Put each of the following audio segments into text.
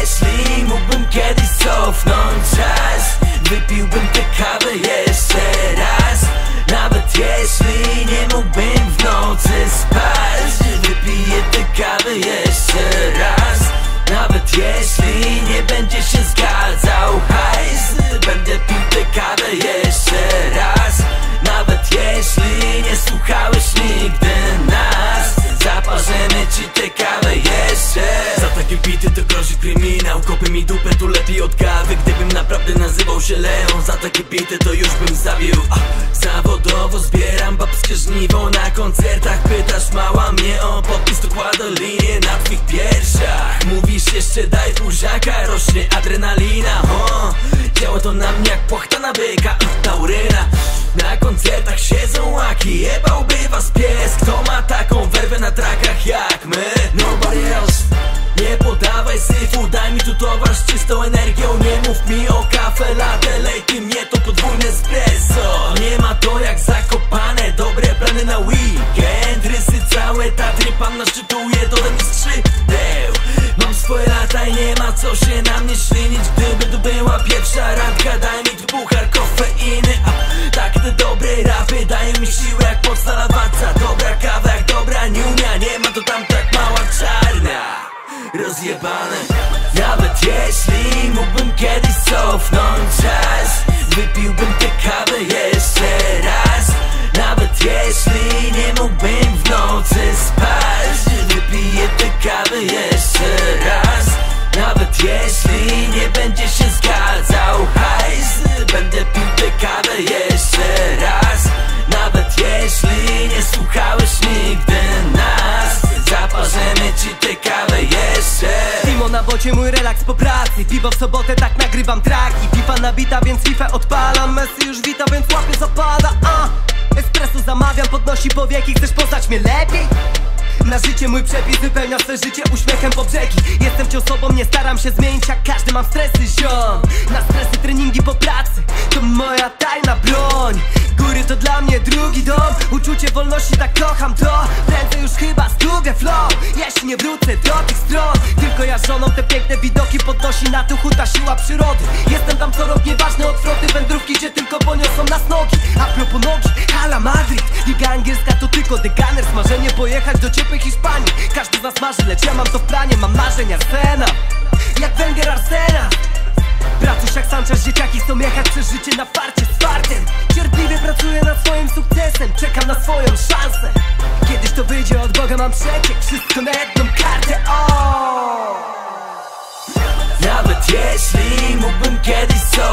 jeśli mógłbym kiedyś cofnąć czas Wypiłbym tę kawę jeszcze raz. Nawet jeśli nie mógłbym w nocy spać Wypiję tę kawę jeszcze raz. Nawet jeśli nie będzie się zgadzał od kawy Gdybym naprawdę nazywał się Leon. Za takie bity to już bym A, Zawodowo zbieram babskie żniwo. Na koncertach pytasz mała mnie o podpis To kładę linię na twych piersiach. Mówisz jeszcze daj buziaka Rośnie adrenalina. O, Działa to na mnie jak płachta na byka i Tauryna. Na koncertach siedzą łaki Jebałby was pies. Kto ma taką werwę na trakach jak my? Nobody else nie podawaj syfu, tu towar z czystą energią. Nie mów mi o kafe latte, lej ty mnie to podwójne espresso. Nie ma to jak zakopane, dobre plany na weekend. Rysy całe Tatry, panna szczytuje, dodam mi skrzydeł Mam swoje lata i nie ma co się na mnie ślinić. Gdyby to była pierwsza randka, daj mi tu puchar kofeiny. A tak te dobre rapy dają mi siłę jak mocna lawaca jeszcze raz. Nawet jeśli nie będzie się zgadzał hajs Będę pił tę kawę jeszcze raz. Nawet jeśli nie słuchałeś nigdy nas Zaparzymy ci tę kawę jeszcze. Timo na bocie, mój relaks po pracy. Piwo w sobotę, tak nagrywam traki. Pipa nabita, więc FIFA odpalam. Messi już wita, więc łapie zapada a. Espresso zamawiam, podnosi powieki. Chcesz poznać mnie lepiej? Na życie mój przepis wypełnia swe życie uśmiechem po brzegi. Jestem wciąż sobą, nie staram się zmienić jak każdy mam stresy ziom. Na stresy treningi po pracy To moja tajna broń. Góry to dla mnie drugi dom. Uczucie wolności, tak kocham to. Prędzej już chyba zgubię flow. Jeśli nie wrócę do tych stron. Tylko ja żoną te piękne widoki podnosi. Na duchu ta siła przyrody. Jestem tam co rok, nieważne odwroty Wędrówki, gdzie tylko poniosą nas nogi. A propos nogi, Hala Madryt Liga angielska to tylko The Gunners. Marzenie pojechać do ciepłej Hiszpanii. Każdy z nas marzy, lecz ja mam to w planie. Mam marzeń Arsena Jak Węgier Arsena. Bracuś jak Sanchez, dzieciaki chcą jechać przez życie na farcie z fartem. Cierpliwie pracuję nad swoim sukcesem, czekam na swoją szansę. Kiedyś to wyjdzie, od Boga mam przeciek, wszystko na jedną kartę, o. Nawet jeśli mógłbym kiedyś cofnąć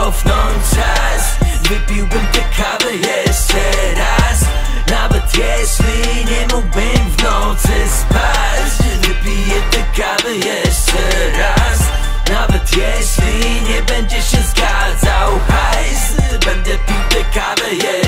spotykamy jeszcze raz. Nawet jeśli nie będzie się zgadzał hajs Będę pił tę kawę jeszcze